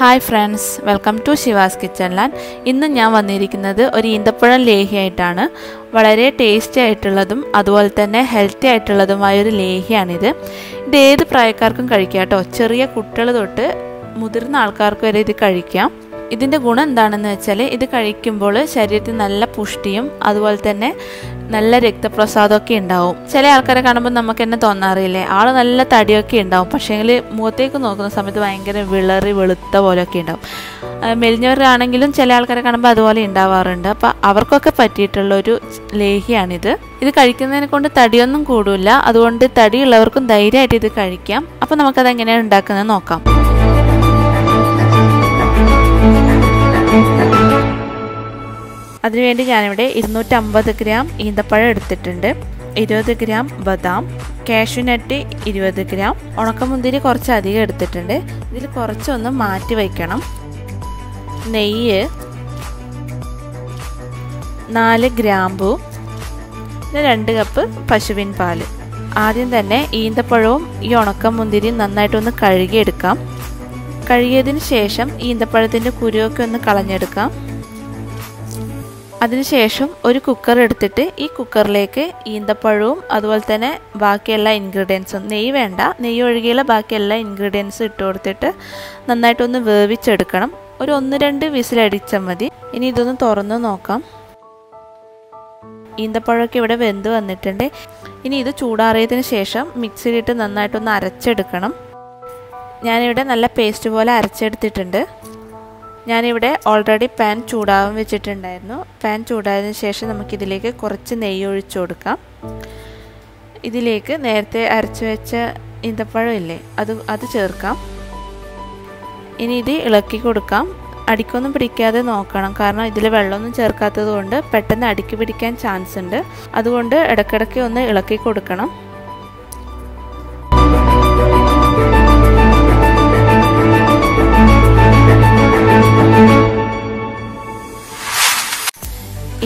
Hi friends welcome to Shiva's kitchen land ഇന്ന് ഞാൻ വന്നിരിക്കുന്നത് ഒരു ഈന്തപ്പഴം ലേഹിയായിട്ടാണ്. വളരെ ടേസ്റ്റി ആയിട്ടുള്ളതും അതുപോലെ തന്നെ ഹെൽത്തി ആയിട്ടുള്ളതുമായ ഒരു ലേഹിയാണിത്. ഇത് ഏത് പ്രായക്കാർക്കും കഴിക്കാം കേട്ടോ. ചെറിയ കുട്ടികൾ തൊട്ട് മുതിർന്ന ആൾക്കാർക്ക് വരെ ഇത് കഴിക്കാം. ഇതിന്റെ ഗുണം എന്താണെന്ന് വെച്ചാൽ ഇത് കഴിക്കുമ്പോൾ ശരീരത്തിൽ നല്ല പുഷ്ടിയും അതുപോലെ തന്നെ നല്ല രക്തപ്രസാദമൊക്കെ ഉണ്ടാവും. ചില ആൾക്കാരെ കാണുമ്പോൾ നമുക്ക് തന്നെ തോന്നാറില്ലേ? ആൾ നല്ല തടിയൊക്കെ ഉണ്ടാവും. പക്ഷേങ്കിൽ മുഖത്തേക്ക് നോക്കുന്ന സമയത്ത് ഭയങ്കര വിളറി വെളുത്ത പോലെയൊക്കെ ഉണ്ടാവും. മെലിഞ്ഞവരാണെങ്കിലും ചില ആൾക്കാരെ കാണുമ്പോൾ അതുപോലെ ഉണ്ടാവാറുണ്ട്. അപ്പോൾ അവർക്കൊക്കെ പറ്റിയിട്ടുള്ള ഒരു ലേഹിയാണിത്. ഇത് കഴിക്കുന്നതിനെ കൊണ്ട് തടിയൊന്നും കൂടില്ല അതുകൊണ്ട് തടിയുള്ളവർക്കും ധൈര്യമായിട്ട് ഇത് കഴിക്കാം. അപ്പോൾ നമുക്കത് എങ്ങനെയാണ് ഉണ്ടാക്കുന്നത് നോക്കാം. അതിനുവേണ്ടി ഞാനിവിടെ ഇരുന്നൂറ്റമ്പത് ഗ്രാം ഈന്തപ്പഴം എടുത്തിട്ടുണ്ട്. ഇരുപത് ഗ്രാം ബദാം കാഷ്യൂനട്ട് ഇരുപത് ഗ്രാം. ഉണക്കമുന്തിരി കുറച്ചധികം എടുത്തിട്ടുണ്ട്. ഇതിൽ കുറച്ചൊന്ന് മാറ്റി വയ്ക്കണം. നെയ്യ് നാല് ഗ്രാമ്പു പിന്നെ രണ്ട് കപ്പ് പശുവിൻ പാൽ ആദ്യം തന്നെ ഈന്തപ്പഴവും ഈ ഉണക്കമുന്തിരിയും നന്നായിട്ടൊന്ന് കഴുകിയെടുക്കാം. കഴുകിയതിന് ശേഷം ഈന്തപ്പഴത്തിന്റെ കുരുവൊക്കെ ഒന്ന് കളഞ്ഞെടുക്കാം. അതിനുശേഷം ഒരു കുക്കർ എടുത്തിട്ട് ഈ കുക്കറിലേക്ക് ഈന്തപ്പഴവും അതുപോലെ തന്നെ ബാക്കിയെല്ലാ ഇൻഗ്രീഡിയൻസും നെയ്യ് വേണ്ട നെയ്യ് ഒഴുകിയുള്ള ബാക്കി എല്ലാ ഇൻഗ്രീഡിയൻസും ഇട്ട് കൊടുത്തിട്ട് നന്നായിട്ടൊന്ന് വേവിച്ചെടുക്കണം. ഒരു ഒന്ന് രണ്ട് വിസിലടിച്ചാൽ മതി. ഇനി ഇതൊന്ന് തുറന്ന് നോക്കാം. ഈന്തപ്പഴമൊക്കെ ഇവിടെ വെന്ത് വന്നിട്ടുണ്ട്. ഇനി ഇത് ചൂടാറിയതിന് ശേഷം മിക്സിയിലിട്ട് നന്നായിട്ടൊന്ന് അരച്ചെടുക്കണം. ഞാനിവിടെ നല്ല പേസ്റ്റ് പോലെ അരച്ചെടുത്തിട്ടുണ്ട്. ഞാനിവിടെ ഓൾറെഡി പാൻ ചൂടാവാൻ വെച്ചിട്ടുണ്ടായിരുന്നു. പാൻ ചൂടായതിനു ശേഷം നമുക്കിതിലേക്ക് കുറച്ച് നെയ്യ് ഒഴിച്ചു കൊടുക്കാം. ഇതിലേക്ക് നേരത്തെ അരച്ചു വെച്ച ഈന്തപ്പഴം ഇല്ലേ അത് അത് ചേർക്കാം. ഇനി ഇത് ഇളക്കി കൊടുക്കാം. അടിക്കൊന്നും പിടിക്കാതെ നോക്കണം. കാരണം ഇതിൽ വെള്ളമൊന്നും ചേർക്കാത്തത് കൊണ്ട് പെട്ടെന്ന് അടിക്ക് പിടിക്കാൻ ചാൻസ് ഉണ്ട്. അതുകൊണ്ട് ഇടയ്ക്കിടയ്ക്ക് ഒന്ന് ഇളക്കി കൊടുക്കണം.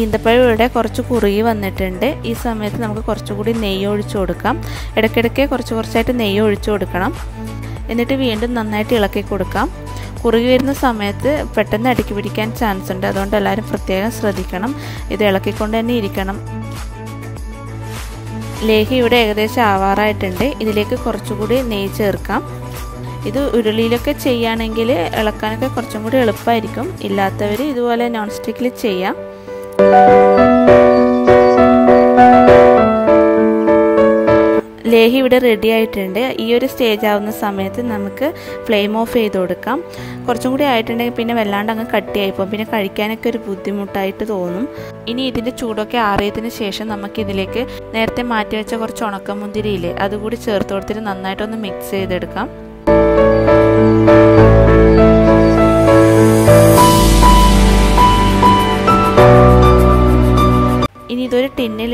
ഈന്തപ്പഴം ഇവിടെ കുറച്ച് കുറുകി വന്നിട്ടുണ്ട്. ഈ സമയത്ത് നമുക്ക് കുറച്ചുകൂടി നെയ്യ് ഒഴിച്ചു കൊടുക്കാം. ഇടയ്ക്കിടയ്ക്ക് കുറച്ച് കുറച്ചായിട്ട് നെയ്യ് ഒഴിച്ചു കൊടുക്കണം. എന്നിട്ട് വീണ്ടും നന്നായിട്ട് ഇളക്കി കൊടുക്കാം. കുറുകി വരുന്ന സമയത്ത് പെട്ടെന്ന് അടുക്കി പിടിക്കാൻ ചാൻസ് ഉണ്ട്. അതുകൊണ്ട് എല്ലാവരും പ്രത്യേകം ശ്രദ്ധിക്കണം. ഇത് ഇളക്കിക്കൊണ്ട് തന്നെ ഇരിക്കണം. ലേഹി ഇവിടെ ഏകദേശം ആവാറായിട്ടുണ്ട്. ഇതിലേക്ക് കുറച്ചുകൂടി നെയ്യ് ചേർക്കാം. ഇത് ഉരുളിയിലൊക്കെ ചെയ്യുകയാണെങ്കിൽ ഇളക്കാനൊക്കെ കുറച്ചും കൂടി എളുപ്പമായിരിക്കും. ഇല്ലാത്തവർ ഇതുപോലെ നോൺ സ്റ്റിക്കിൽ ചെയ്യാം. ലേഹി ഇവിടെ റെഡി ആയിട്ടുണ്ട്. ഈ ഒരു സ്റ്റേജ് ആവുന്ന സമയത്ത് നമുക്ക് ഫ്ലെയിം ഓഫ് ചെയ്ത് കൊടുക്കാം. കുറച്ചും കൂടി ആയിട്ടുണ്ടെങ്കിൽ പിന്നെ വല്ലാണ്ട് അങ്ങ് കട്ടിയായിപ്പോൾ പിന്നെ കഴിക്കാനൊക്കെ ഒരു ബുദ്ധിമുട്ടായിട്ട് തോന്നും. ഇനി ഇതിന്റെ ചൂടൊക്കെ ആറിയതിന് ശേഷം നമുക്കിതിലേക്ക് നേരത്തെ മാറ്റി വെച്ച കുറച്ച് ഉണക്കമുന്തിരിയില്ലേ അതുകൂടി ചേർത്ത് കൊടുത്തിട്ട് നന്നായിട്ടൊന്ന് മിക്സ് ചെയ്തെടുക്കാം.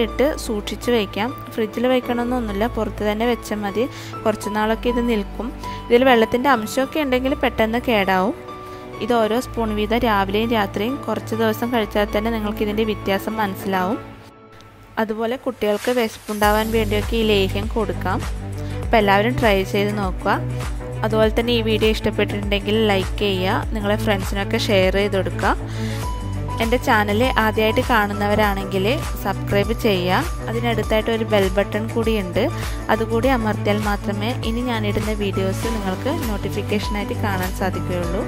ടിന്നിലിട്ട് സൂക്ഷിച്ച് വയ്ക്കാം ഫ്രിഡ്ജിൽ വയ്ക്കണമെന്നൊന്നുമില്ല പുറത്ത് തന്നെ വെച്ചാൽ മതി. കുറച്ച് നാളൊക്കെ ഇത് നിൽക്കും. ഇതിൽ വെള്ളത്തിന്റെ അംശമൊക്കെ ഉണ്ടെങ്കിൽ പെട്ടെന്ന് കേടാവും. ഇത് ഓരോ സ്പൂൺ വീതം രാവിലെയും രാത്രിയും കുറച്ച് ദിവസം കഴിച്ചാൽ തന്നെ നിങ്ങൾക്ക് ഇതിന്റെ വ്യത്യാസം മനസ്സിലാവും. അതുപോലെ കുട്ടികൾക്ക് വിശപ്പുണ്ടാവാൻ വേണ്ടിയൊക്കെ ഈ ലേഹ്യം കൊടുക്കാം. അപ്പോൾ എല്ലാവരും ട്രൈ ചെയ്ത് നോക്കുക. അതുപോലെ തന്നെ ഈ വീഡിയോ ഇഷ്ടപ്പെട്ടിട്ടുണ്ടെങ്കിൽ ലൈക്ക് ചെയ്യുക. നിങ്ങളെ ഫ്രണ്ട്സിനൊക്കെ ഷെയർ ചെയ്ത് കൊടുക്കുക. എന്റെ ചാനൽ ആദ്യമായിട്ട് കാണുന്നവരാണെങ്കിൽ സബ്സ്ക്രൈബ് ചെയ്യുക. അതിനടുത്തായിട്ട് ഒരു ബെൽ ബട്ടൺ കൂടിയുണ്ട്. അതുകൂടി അമർത്തിയാൽ മാത്രമേ ഇനി ഞാനിടുന്ന വീഡിയോസ് നിങ്ങൾക്ക് നോട്ടിഫിക്കേഷനായിട്ട് കാണാൻ സാധിക്കുകയുള്ളൂ.